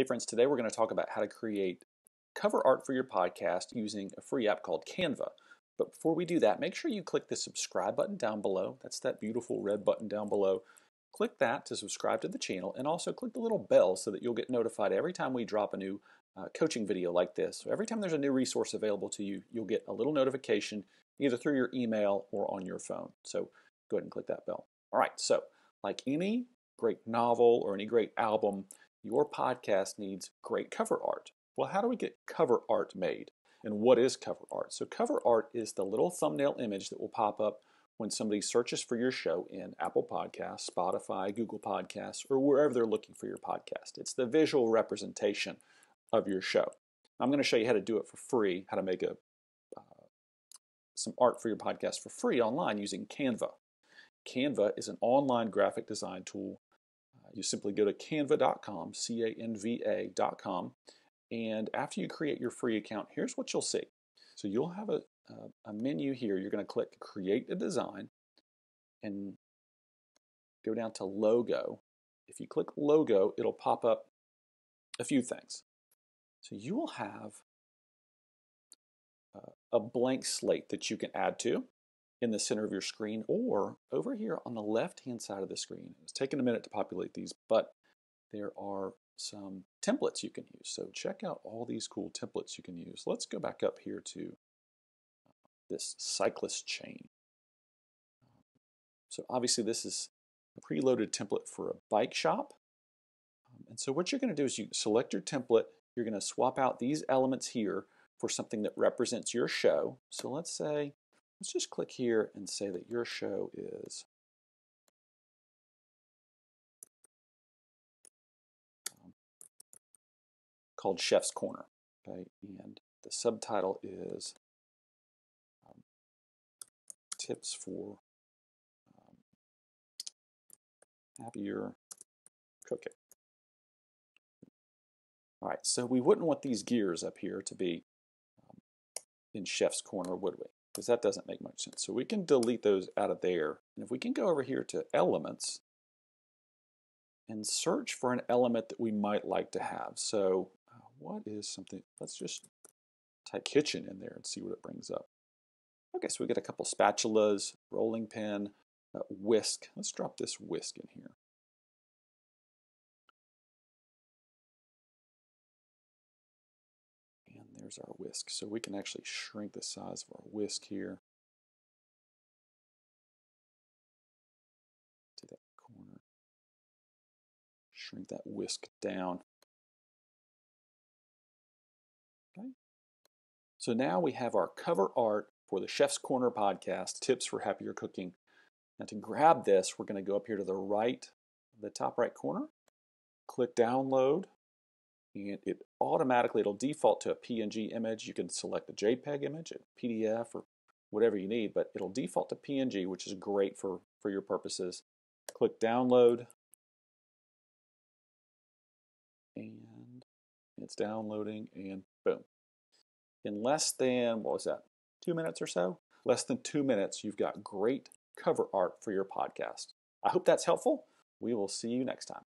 Hey, friends, today we're going to talk about how to create cover art for your podcast using a free app called Canva. But before we do that, make sure you click the subscribe button down below. That's that beautiful red button down below. Click that to subscribe to the channel and also click the little bell so that you'll get notified every time we drop a new uh, coaching video like this. So every time there's a new resource available to you, you'll get a little notification either through your email or on your phone. So go ahead and click that bell. All right, so like any great novel or any great album, your podcast needs great cover art. Well, how do we get cover art made? And what is cover art? So, cover art is the little thumbnail image that will pop up when somebody searches for your show in Apple Podcasts, Spotify, Google Podcasts, or wherever they're looking for your podcast. It's the visual representation of your show. I'm going to show you how to do it for free, how to make a uh, some art for your podcast for free online using Canva. Canva is an online graphic design tool you simply go to canva.com, C A N V A.com, and after you create your free account, here's what you'll see. So you'll have a, a menu here. You're going to click Create a Design and go down to Logo. If you click Logo, it'll pop up a few things. So you will have uh, a blank slate that you can add to in the center of your screen or over here on the left hand side of the screen. It's taken a minute to populate these, but there are some templates you can use. So check out all these cool templates you can use. Let's go back up here to this cyclist chain. So obviously this is a preloaded template for a bike shop. Um, and so what you're going to do is you select your template. You're going to swap out these elements here for something that represents your show. So let's say Let's just click here and say that your show is um, called Chef's Corner. Okay, and the subtitle is um, tips for um, happier cooking. All right, so we wouldn't want these gears up here to be um, in Chef's Corner, would we? Because that doesn't make much sense. So we can delete those out of there. And if we can go over here to elements and search for an element that we might like to have. So uh, what is something, let's just type kitchen in there and see what it brings up. Okay, so we get a couple spatulas, rolling pin, uh, whisk. Let's drop this whisk in here. There's our whisk. So we can actually shrink the size of our whisk here to that corner. Shrink that whisk down. Okay. So now we have our cover art for the Chef's Corner podcast, Tips for Happier Cooking. Now to grab this, we're going to go up here to the right, the top right corner, click download, and it automatically it'll default to a PNG image. You can select a JPEG image, a PDF, or whatever you need, but it'll default to PNG, which is great for, for your purposes. Click download, and it's downloading, and boom. In less than, what was that, two minutes or so? Less than two minutes, you've got great cover art for your podcast. I hope that's helpful. We will see you next time.